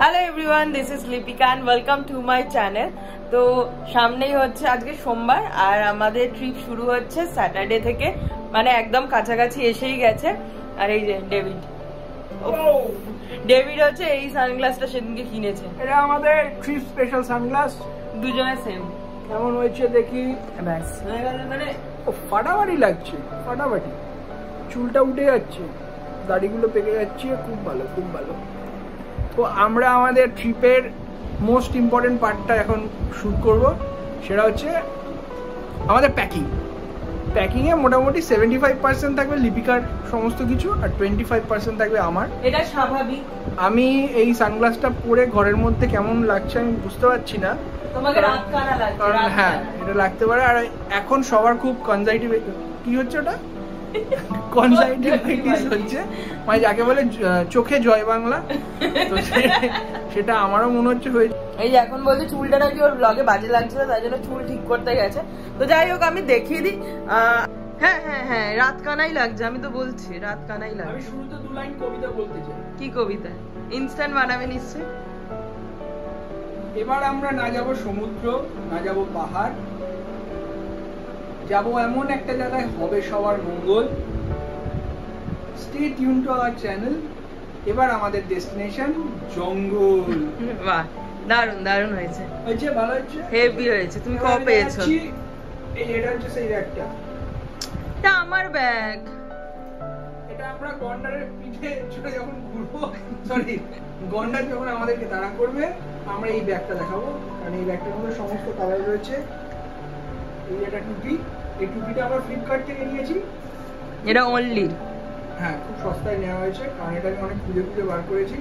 Hello everyone this is Lipika and welcome to my channel তো সামনেই হচ্ছে আজকে সোমবার আর আমাদের ট্রিপ শুরু হচ্ছে স্যাটারডে থেকে। মানে একদম কাছাকাছি এসেই গেছে। আর এই যে ডেভিড ডেভিড হচ্ছে এই সানগ্লাসটা সেদিনকে কিনেছে। এটা আমাদের ট্রিপ স্পেশাল সানগ্লাস দুজনে সেম কেমন হয়েছে দেখি। ব্যাস মানে ও ফাটাফাটি লাগছে ফাটাফাটি। চুলটা উঠে যাচ্ছে দাড়িগুলো পেকে যাচ্ছে খুব ভালো খুব ভালো। তো আমরা আমাদের ট্রিপের মোস্ট ইম্পর্টেন্ট পার্টটা এখন শ্যুট করব সেটা হচ্ছে আমাদের প্যাকিং প্যাকিংয়ে মোটামুটি সেভেন্টি ফাইভ পার্সেন্ট থাকবে লিপিকার সমস্ত কিছু আর টোয়েন্টি ফাইভ পার্সেন্ট থাকবে আমার। এটা স্বাভাবিক। আমি এই সানগ্লাসটা পরে ঘরের মধ্যে কেমন লাগছে আমি বুঝতে পারছি না। কারণ হ্যাঁ এটা লাগতে পারে। আর এখন সবার খুব কনজাইটিভ কি হচ্ছে ওটা? কনজাইটিভাইটিস হচ্ছে মানে যাকে বলে চোখে জয় বাংলা। তো সেটা আমারও মনে হচ্ছে হয়েছে এই যে এখন বলছে চুলটা নাকি ওর ব্লগে বাজে লাগছিল তাই জন্য চুল ঠিক করতে গেছে। তো যাই হোক আমি দেখিয়ে দিই। আহ, হ্যাঁ হ্যাঁ হ্যাঁ রাত কানাই লাগছে আমি তো বলছি রাত কানাই আমি লাগছে শুরুতে দু লাইন কবিতা বলতে চাই। কি কবিতা? ইনস্ট্যান্ট বানাবে নিশ্চয় এবার আমরা না যাব সমুদ্র না যাব পাহাড় যাব এমন একটা জায়গায় হবে সবার মঙ্গল। Stay tune to our channel এবার আমাদের ডেস্টিনেশন জঙ্গল। বাহ দারুণ দারুণ হয়েছে। হয়েছে ভালো হচ্ছে হেভি হয়েছে তুমি ক এবার আমি পেয়েছ? এই এটা হচ্ছে সেই ব্যাগটা এটা আমার ব্যাগ। এটা আমরা গন্ডারের পিঠে চড়ে যখন ঘুরবো সরি গন্ডার যখন আমাদেরকে তাড়া করবে আমরা এই ব্যাগটা দেখাবো। কারণ এই ব্যাগটার মধ্যে সমস্ত কালার রয়েছে। এই একটা টুপি এই টুপিটা আমরা ফ্লিপকার্ট থেকে নিয়েছি। এটা অনলি হ্যাঁ খুব সস্তায় নেওয়া হয়েছে কারণ এটা আমি অনেক খুঁজে খুঁজে বার করেছি।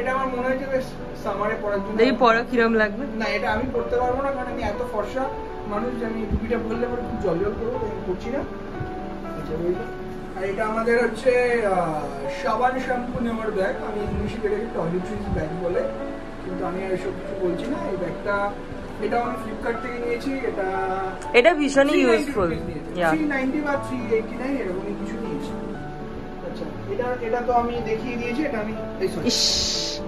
এটা আমার মনে হয়েছে বেশ সামারে পরার জন্য। দেখি পরো কিরম লাগবে। না এটা আমি পড়তে পারব না কারণ আমি এত ফর্সা মানুষ যে আমি এই টুপিটা বললে পরে খুব জল জল করব আমি করছি না। আচ্ছা, আর এটা আমাদের হচ্ছে সাবান শ্যাম্পু নেওয়ার ব্যাগ আমি ইংলিশে এটাকে টয়লেট্রিজ ব্যাগ বলে। কিন্তু আমি এসব কিছু বলছি না। এই ব্যাগটা এটা আমি ফ্লিপকার্ট থেকে নিয়েছি এটা এটা ভীষণই ইউজফুল ইয়া থ্রি নাইনটি বা থ্রি এইটি নাইন কিছু নিয়েছি। আচ্ছা এটা এটা তো আমি দেখিয়ে দিয়েছি এটা আমি এই ইস।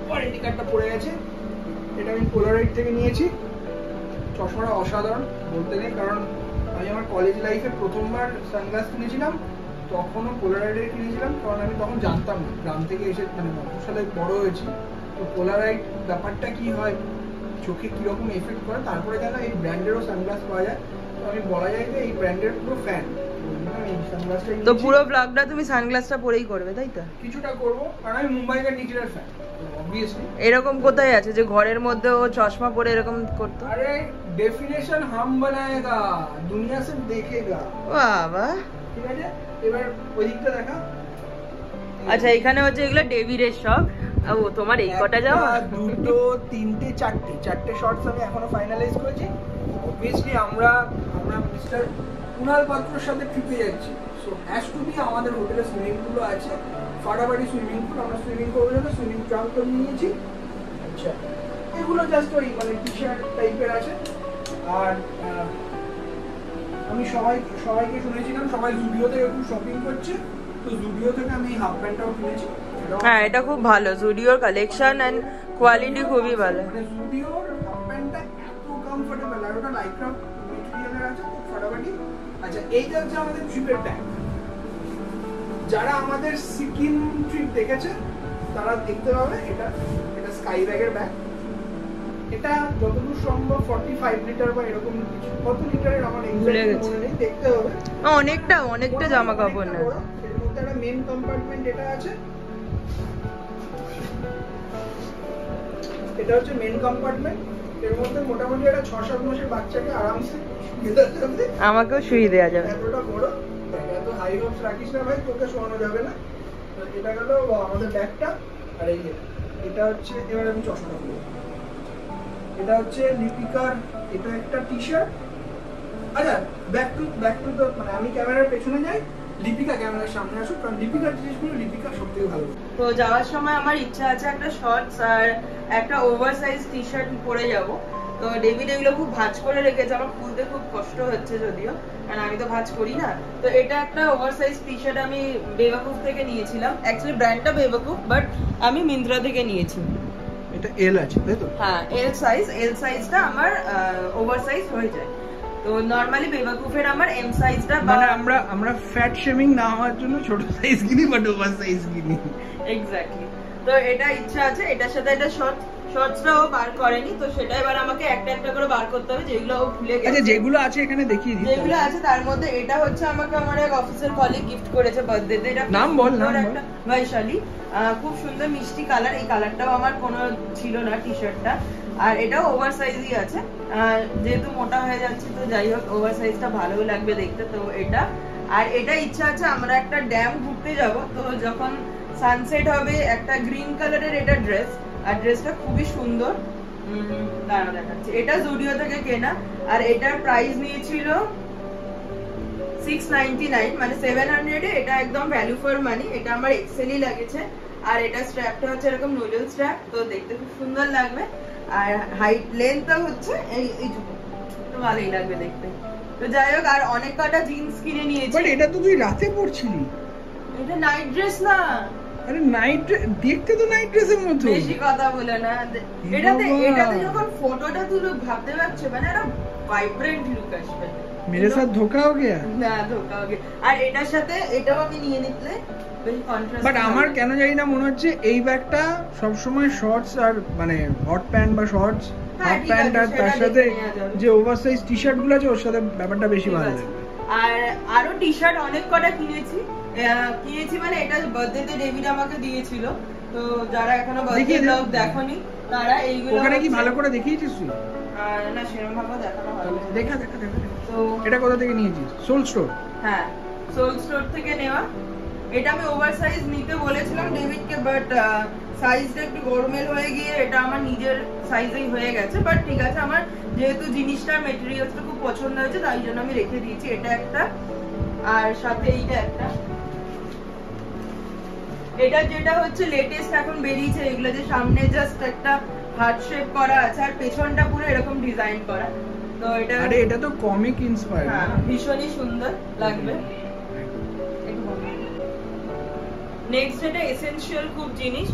ওয়ারেন্টি কার্ডটা পড়ে গেছে। এটা আমি পোলারাইড থেকে নিয়েছি। চশমাটা অসাধারণ বলতে নেই কারণ আমি আমার কলেজ লাইফে প্রথমবার সানগ্লাস কিনেছিলাম তখনও পোলারাইডের কিনেছিলাম কারণ আমি তখন জানতাম না। গ্রাম থেকে এসে মানে মফসালে বড় হয়েছি তো পোলারাইড ব্যাপারটা কি হয়? চোখে কীরকম এফেক্ট করে তারপরে কেন এই ব্র্যান্ডেরও সানগ্লাস পাওয়া যায়। তো আমি বলা যায় যে এই ব্র্যান্ডের পুরো ফ্যান তো পুরো ব্লগটা তুমি সানগ্লাসটা পরেই করবে তাই তো? কিছুটা করব কারণ আমি মুম্বাইতে ডিজিটাল ফ্যান এরকম কোথায় আছে যে ঘরের মধ্যে ও চশমা পরে এরকম করতো? আরে ডেফিনেশন হাম বানায়েগা দুনিয়া সব দেখেগা। বাবা। ঠিক আছে? এবার ওই দিকটা দেখা। আচ্ছা এখানে হচ্ছে এগুলো ডেভিরের শখ ও তোমার এই কটা যাও দুটো তিনটে চারটে। চারটে শর্টস আমি এখনও ফাইনালাইজ করেছি। অবভিয়াসলি আমরা আমরা মিস্টার কুণাল পাত্রর সাথে ট্রিপে যাচ্ছি। সো হ্যাজ টু বি আমাদের হোটেলে সুইমিং পুলও আছে। ফাটাফাটি সুইমিং পুল আমরা সুইমিং করব জন্য সুইমিং ট্রাঙ্ক নিয়েছি। আচ্ছা এগুলো জাস্ট ওই মানে টি শার্ট টাইপের আছে। আর আমি সবাই সবাইকে শুনেছিলাম সবাই জুডিওতে এরকম শপিং করছে। তো জুডিও থেকে আমি হাফ প্যান্টটাও কিনেছি। হ্যাঁ এটা খুব ভালো। জুডিওর কালেকশন এন্ড কোয়ালিটি খুবই ভালো। জুডিওর হাফ প্যান্টটা এত কমফোর্টেবল আর ওটা লাইক্রা মেটেরিয়ালের আছে খুব ফাটাফাটি। আচ্ছা এইটা হচ্ছে আমাদের ট্রিপের ব্যাগ যারা আমাদের সিকিম ট্রিপ দেখেছে তারা দেখতে পাবে এটা এটা স্কাই ব্যাগের ব্যাগ এটা যতদূর সম্ভব ফর্টি ফাইভ লিটার বা এরকম কত লিটারের আমার exact মনে নেই দেখতে হবে। অনেকটা অনেকটা জামা কাপড় না এর মধ্যে একটা মেন কম্পার্টমেন্ট এটা আছে। এটা হচ্ছে মেন কম্পার্টমেন্ট এর মধ্যে মোটামুটি একটা ছ সাত মাসের বাচ্চাকে আরামসে আমাকেও শুয়ে দেওয়া যাবে। এতটা বড়। এত হাই হোপস রাখিস না ভাই তোকে শোয়ানো যাবে না। এটা গেল আমাদের ব্যাগটা। আর এই যে, এটা হচ্ছে এবার আমি খুলবো এটা হচ্ছে লিপিকার এটা একটা টি শার্ট আচ্ছা back to back to the মানে আমি ক্যামেরার পেছনে যাই লিপিকা ক্যামেরার সামনে আসুক কারণ লিপিকার জিনিসগুলো লিপিকা সব থেকে ভালো। তো যাওয়ার সময় আমার ইচ্ছা আছে একটা শর্টস আর একটা ওভার সাইজ টি শার্ট পরে যাব। তো ডেভিড এগুলো খুব ভাঁজ করে রেখেছে আমার খুলতে খুব কষ্ট হচ্ছে যদিও কারণ আমি তো ভাঁজ করি না। তো এটা একটা ওভার সাইজ টি শার্ট আমি বেবাকুফ থেকে নিয়েছিলাম। অ্যাকচুয়ালি ব্র্যান্ডটা বেবাকুফ বাট আমি মিন্ত্রা থেকে নিয়েছি। এটা এল আছে তাই তো? হ্যাঁ এল সাইজ এল সাইজটা আমার ওভার সাইজ হয়ে যায়। তো নর্মালি বেবাকুফের আমার এম সাইজটা মানে আমরা আমরা ফ্যাট শেমিং না হওয়ার জন্য ছোট সাইজ কিনি বাট ওভার সাইজ কিনি। এক্স্যাক্টলি তো এটা ইচ্ছা আছে এটার সাথে এটা শর্ট শর্টসটা ও বার করেনি তো সেটা এবার আমাকে একটা একটা করে বার করতে হবে যেগুলো ও ভুলে আচ্ছা গেছে যেগুলো আছে এখানে দেখিয়ে দিই যেগুলো আছে তার মধ্যে এটা হচ্ছে আমাকে আমার এক অফিসের কলিগ গিফট করেছে বার্থডেতে এটা খুব নাম বল, নাম বল। বৈশালী। খুব সুন্দর মিষ্টি কালার এই কালারটাও আমার কোনো ছিল না টি শার্টটা আর এটাও ওভার সাইজই আছে। যেহেতু মোটা হয়ে যাচ্ছে, তো যাই হোক, ওভার সাইজটা ভালোই লাগবে দেখতে। তো এটা, আর এটা ইচ্ছা আছে, আমরা একটা ড্যাম ঘুরতে যাব। তো যখন সানসেট হবে, একটা গ্রিন কালারের এটা ড্রেস আর ড্রেসটা খুবই সুন্দর। এটা জুডিও থেকে কেনা, আর এটার প্রাইস নিয়েছিল সিক্স মানে সেভেন হান্ড্রেডে এটা একদম ভ্যালু ফর মানি এটা আমার এক্সেলই লাগেছে। আর এটা স্ট্র্যাপটা হচ্ছে এরকম নুডল স্ট্র্যাপ তো দেখতে খুব সুন্দর লাগবে। আর হাইট লেন্থটা হচ্ছে এই এইটুকু। ভালোই লাগবে দেখতে। তো যাই হোক আর অনেক কটা জিন্স কিনে নিয়েছি। বাট এটা তো তুই রাতে পরছিলি। এটা নাইট ড্রেস না। আরে নাইট দেখতে তো নাইট ড্রেসের মতো। বেশি কথা বলে না। এটাতে এটাতে যখন ফটোটা তুলো ভাবতে পারছ মানে একটা ভাইব্রেন্ট লুক আসবে। মেরে সাথ ধোকা হো গেয়া। না ধোকা হবে আর এটার সাথে এটাও আমি নিয়ে নিতলে বাট আমার কেন জানি না মনে হচ্ছে এই ব্যাগটা সবসময় শর্টস আর মানে হট প্যান্ট বা শর্টস হাফ প্যান্ট আর তার সাথে। যে ওভার সাইজ টি শার্টগুলো আছে ওর সাথে ব্যাপারটা বেশি ভালো লাগবে। আর আরও টি শার্ট অনেক কটা কিনেছি। কিনেছি মানে এটা বার্থডেতে ডেভিড আমাকে দিয়েছিল। তো যারা এখনও বার্থডে। ব্লগ দেখনি তারা এইগুলো ওখানে কি ভালো করে দেখিয়েছিস তুই? না সেরকম ভাবে দেখানো দেখা দেখা দেখা দেখা। তো এটা কোথা থেকে নিয়েছিস? সোল স্টোর হ্যাঁ সোল স্টোর থেকে নেওয়া। এটা আমি ওভার সাইজ নিতে বলেছিলাম ডেভিডকে বাট সাইজটা একটু গরমেল হয়ে গিয়ে এটা আমার নিজের সাইজেই হয়ে গেছে বাট ঠিক আছে আমার যেহেতু জিনিসটার মেটেরিয়ালসটা খুব পছন্দ হয়েছে তাই জন্য আমি রেখে দিয়েছি এটা একটা আর সাথে এইটা একটা। এটা যেটা হচ্ছে লেটেস্ট এখন বেরিয়েছে এগুলো যে সামনে জাস্ট একটা হার্ট শেপ করা আছে আর পেছনটা পুরো এরকম ডিজাইন করা। তো এটা আরে এটা তো কমিক ইন্সপায়ার্ড হ্যাঁ ভীষণই সুন্দর লাগবে। নেক্সট এটা এসেনশিয়াল খুব জিনিস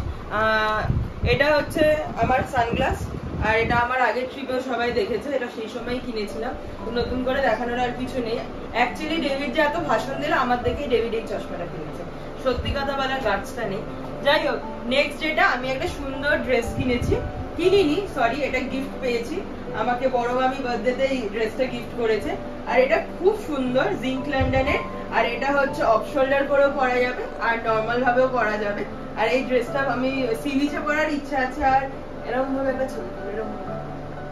এটা হচ্ছে আমার সানগ্লাস আর এটা আমার আগের ট্রিপেও সবাই দেখেছে, এটা সেই সময় কিনেছিলাম। নতুন করে দেখানোর আর কিছু নেই। অ্যাকচুয়ালি ডেভিড যে এত ভাষণ দিল, আমার দেখেই ডেভিড এই চশমাটা কিনেছে। সত্যি কথা বলার গার্ডসটা নেই। যাই হোক নেক্সট যেটা, আমি একটা সুন্দর ড্রেস কিনেছি। কিনিনি সরি এটা গিফট পেয়েছি। আমাকে বড় আমি বার্থডেতে এই ড্রেসটা গিফট করেছে। আর এটা খুব সুন্দর জিঙ্ক লন্ডনের আর এটা হচ্ছে অফ শোল্ডার করেও পরা যাবে আর নর্মাল ভাবেও পরা যাবে। আর এই ড্রেসটা আমি সি বিচে পরার ইচ্ছা আছে আর এরকম ভাবে একটা ছবি এরকম।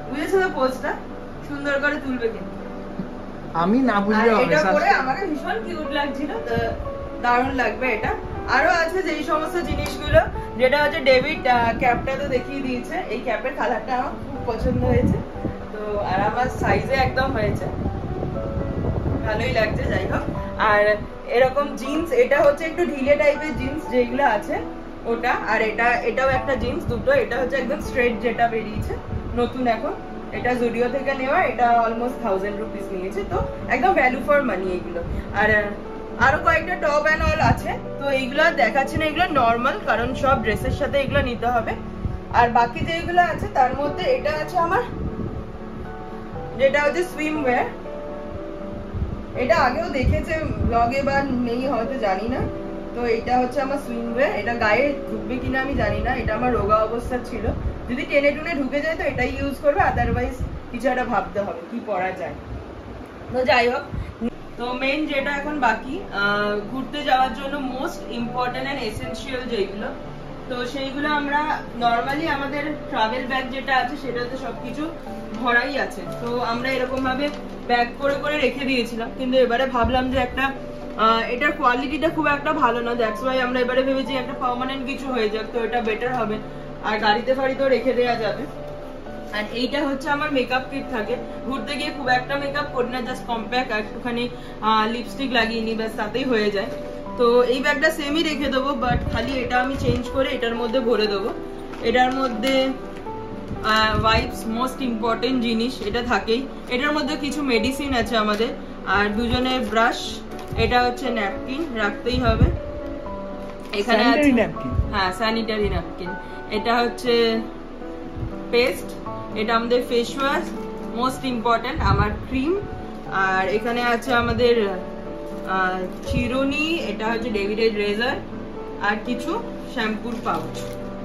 বুঝেছ তো পোজটা? সুন্দর করে তুলবে কিন্তু। আমি না বুঝলে এটা পরে। আমাকে ভীষণ কিউট লাগছিল তো দারুণ লাগবে এটা। আরও আছে যেই সমস্ত জিনিসগুলো যেটা হচ্ছে ডেভিড ক্যাপটা তো দেখিয়ে দিয়েছে এই ক্যাপের কালারটা আমার পছন্দ হয়েছে। তো আর আমার সাইজে একদম হয়েছে। ভালোই লাগছে, যাই হোক। আর এরকম জিন্স এটা হচ্ছে একটু ঢিলে টাইপের জিন্স যেগুলো আছে, ওটা। আর এটা, এটাও একটা জিন্স দুটো। এটা হচ্ছে একদম স্ট্রেট যেটা বেরিয়েছে, নতুন এখন। এটা জুডিও থেকে নেওয়া, এটা অলমোস্ট থাউজেন্ড রুপিস নিয়েছে। তো একদম ভ্যালু ফর মানি এগুলো। আর, আরও কয়েকটা টপ অ্যান্ড অল আছে। তো এইগুলো দেখাচ্ছে না, এগুলো নর্মাল কারণ সব ড্রেসের সাথে এগুলো নিতে হবে। আর বাকি যেগুলো আছে, তার মধ্যে এটা আছে আমার, যেটা হচ্ছে সুইমওয়্যার এটা আগেও দেখেছে ব্লগে বা নেই, হয়তো জানি না। তো এটা হচ্ছে আমার সুইমওয়্যার এটা গায়ে ঢুকবে কিনা আমি জানি না। এটা আমার রোগা অবস্থা ছিল। যদি টেনে টুনে ঢুকে যায় তো এটাই ইউজ করবে আদারওয়াইজ কিছু একটা ভাবতে হবে কি পরা যায়। তো যাই হোক, তো মেন যেটা এখন বাকি ঘুরতে যাওয়ার জন্য মোস্ট ইম্পর্টেন্ট অ্যান্ড এসেনশিয়াল যেগুলো তো সেইগুলো আমরা নর্মালি আমাদের ট্রাভেল ব্যাগ যেটা আছে সেটাতে সবকিছু ভরাই আছে। তো আমরা এরকম ভাবে ব্যাগ করে করে রেখে দিয়েছিলাম। কিন্তু এবারে ভাবলাম যে একটা এটার কোয়ালিটিটা খুব একটা ভালো না। দ্যাটস ওয়াই আমরা এবারে ভেবেছি একটা পার্মানেন্ট কিছু হয়ে যাক। তো এটা বেটার হবে। আর গাড়িতে ফাড়িতেও রেখে দেওয়া যাবে। আর এইটা হচ্ছে আমার মেকআপ কিট থাকে। ঘুরতে গিয়ে খুব একটা মেকআপ করি না জাস্ট কম্প্যাক্ট একটুখানি লিপস্টিক লাগিয়ে নিই, ব্যাস, তাতেই হয়ে যায়। তো এই ব্যাগটা সেমই রেখে দেবো বাট খালি এটা আমি চেঞ্জ করে এটার মধ্যে ভরে দেবো। এটার মধ্যে ওয়াইপস মোস্ট ইম্পর্টেন্ট জিনিস এটা থাকেই। এটার মধ্যে কিছু মেডিসিন আছে আমাদের আর দুজনের ব্রাশ এটা হচ্ছে ন্যাপকিন রাখতেই হবে। এখানে আছে হ্যাঁ স্যানিটারি ন্যাপকিন এটা হচ্ছে পেস্ট এটা আমাদের ফেস ওয়াশ মোস্ট ইম্পর্ট্যান্ট আমার ক্রিম আর এখানে আছে আমাদের চিরুনি, এটা হচ্ছে ডেভিডের রেজার আর কিছু শ্যাম্পুর পাউচ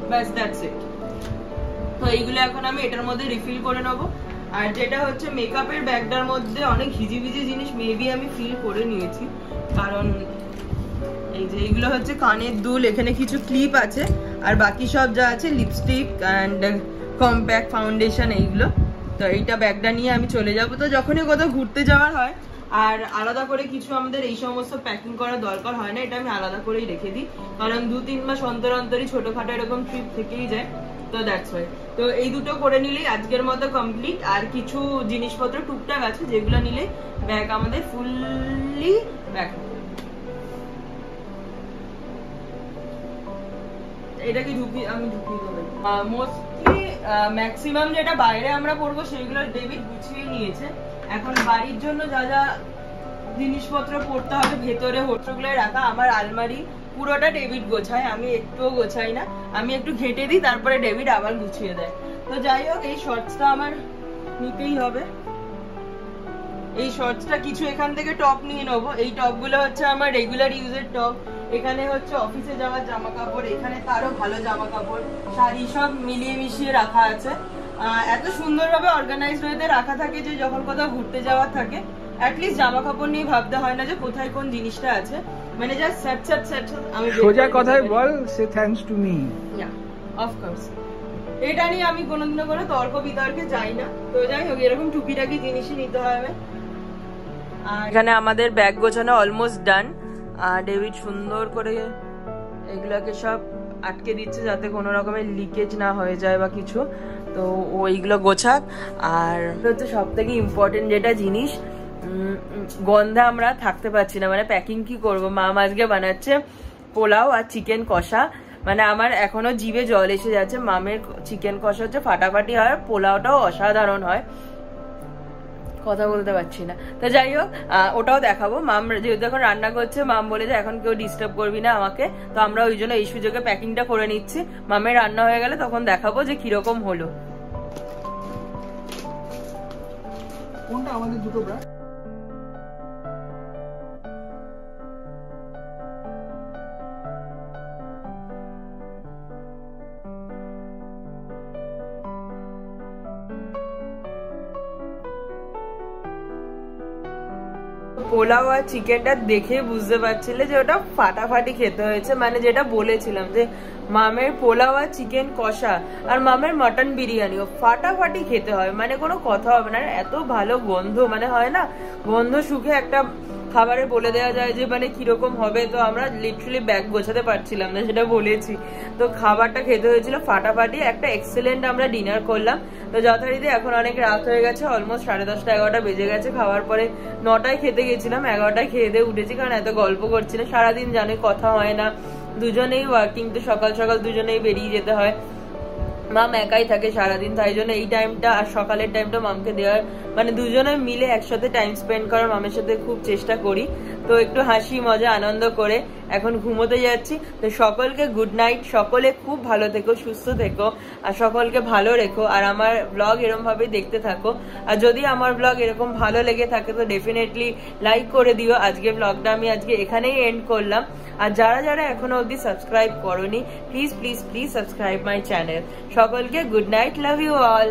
ব্যাস দ্যাটস ইট তো এইগুলো এখন আমি এটার মধ্যে রিফিল করে নেব। আর যেটা হচ্ছে মেকআপের ব্যাগটার মধ্যে অনেক হিজিবিজি জিনিস মেবি আমি ফিল করে নিয়েছি। কারণ এই যে এইগুলো হচ্ছে কানের দুল, এখানে কিছু ক্লিপ আছে। আর বাকি সব যা আছে লিপস্টিক অ্যান্ড কম্প্যাক্ট ফাউন্ডেশন এইগুলো। তো এইটা ব্যাগটা নিয়ে আমি চলে যাব। তো যখনই কোথাও ঘুরতে যাওয়ার হয় আর আলাদা করে কিছু আমাদের এই সমস্ত প্যাকিং করার দরকার হয় না, এটা আমি আলাদা করেই রেখে দিই। কারণ দু তিন মাস অন্তর অন্তরই ছোটখাটো এরকম ট্রিপ থেকেই যায়, তো দ্যাটস ওয়াই তো এই দুটো করে নিলেই আজকের মতো কমপ্লিট আর কিছু জিনিসপত্র টুকটাক আছে, যেগুলো নিলে ব্যাগ আমাদের ফুললি ব্যাগ এটা কি ঢুকি আমি ঢুকিয়ে দেবো। মোস্টলি ম্যাক্সিমাম যেটা বাইরে আমরা পড়ব সেগুলো ডেভিড গুছিয়ে নিয়েছে। এখন বাড়ির জন্য যা যা জিনিসপত্র পড়তে হবে, ভেতরে হোট্রগুলোয় রাখা, আমার আলমারি, পুরোটা ডেভিড গোছায়, আমি একটুও গোছাই না। আমি একটু ঘেটে দিই, তারপরে ডেভিড আবার গুছিয়ে দেয়। তো যাই হোক, এই শর্টসটা আমার নিতেই হবে। এই শর্টসটা কিছু এখান থেকে টপ নিয়ে নেব। এই টপগুলো হচ্ছে আমার রেগুলার ইউজের টপ এখানে হচ্ছে অফিসে যাওয়ার জামা কাপড় এখানে তারও ভালো জামা কাপড় শাড়ি সব মিলিয়ে মিশিয়ে রাখা আছে। এত সুন্দরভাবে অর্গানাইজ হয়ে রাখা থাকে যে যখন কোথাও ঘুরতে যাওয়ার থাকে অ্যাটলিস্ট জামা কাপড় নিয়ে ভাবতে হয় না যে কোথায় কোন জিনিসটা আছে। মানে জাস্ট সেট সেট সেট আমি সোজা কথায় বল সে thanks to me of course এটা নিয়ে আমি কোনোদিনও কোনো তর্ক বিতর্কে যাই না। তো যাই হোক এরকম টুকিটাকি জিনিসই নিতে হবে। আর এখানে আমাদের ব্যাগ গোছানো অলমোস্ট ডান আর ডেভিড সুন্দর করে এগুলোকে সব আটকে দিচ্ছে যাতে কোনো রকমের লিকেজ না হয়ে যায় বা কিছু। তো ওইগুলো গোছাক আর হচ্ছে সব থেকে ইম্পর্টেন্ট যেটা জিনিস উম, আমরা থাকতে পারছি না। মানে প্যাকিং কি করব? মা আজকে বানাচ্ছে পোলাও আর চিকেন কষা। মানে আমার এখনও জিভে জল এসে যাচ্ছে। মামের চিকেন কষা হচ্ছে ফাটাফাটি হয় পোলাওটাও অসাধারণ হয়। কথা বলতে পারছি না। তো যাই হোক ওটাও দেখাবো। মাম যেহেতু এখন রান্না করছে, মাম বলে যে এখন কেউ ডিস্টার্ব করবি না আমাকে। তো আমরা ওই জন্য এই সুযোগে প্যাকিংটা করে নিচ্ছি। মামের রান্না হয়ে গেলে তখন দেখাবো যে কীরকম হলো। কোনটা? আমাদের দুটো ব্রাশ? পোলাও আর চিকেনটা দেখে বুঝতে পারছিলে যে ওটা ফাটাফাটি খেতে হয়েছে মানে যেটা বলেছিলাম যে মামের পোলাও আর চিকেন কষা আর মামের মটন বিরিয়ানিও ফাটাফাটি খেতে হয় মানে কোনো কথা হবে না। এত ভালো গন্ধ মানে হয় না গন্ধ সুখে একটা খাবারে বলে দেওয়া যায় যে মানে কীরকম হবে? তো আমরা লিটারালি ব্যাগ গোছাতে পারছিলাম না, সেটা বলেছি। তো খাবারটা খেতে হয়েছিল ফাটাফাটি। একটা এক্সেলেন্ট আমরা ডিনার করলাম। তো যথারীতি এখন অনেক রাত হয়ে গেছে অলমোস্ট সাড়ে দশটা, এগারোটা বেজে গেছে। খাওয়ার পরে নটায় খেতে গেছিলাম, এগারোটায় খেয়ে দিয়ে উঠেছি, কারণ এত গল্প করছি না। সারাদিন জানে কথা হয় না। দুজনেই ওয়ার্কিং তো সকাল সকাল দুজনেই বেরিয়ে যেতে হয়। মাম একাই থাকে সারাদিন, তাই জন্য এই টাইমটা আর সকালের টাইমটা মামকে দেওয়ার। মানে দুজনে মিলে একসাথে টাইম স্পেন্ড করার মামের সাথে খুব চেষ্টা করি। তো একটু হাসি, মজা, আনন্দ করে এখন ঘুমোতে যাচ্ছি। তো সকলকে গুড নাইট সকলে খুব ভালো থেকো, সুস্থ থেকো, আর সকলকে ভালো রেখো। আর আমার ব্লগ এরকম ভাবে দেখতে থাকো। আর যদি আমার ব্লগ এরকম ভালো লেগে থাকে, তো ডেফিনেটলি লাইক করে দিও। আজকে ব্লগটা আমি আজকে এখানেই এন্ড করলাম। আর যারা যারা এখনও অবধি সাবস্ক্রাইব করনি please please please subscribe my channel সকলকে good night love you all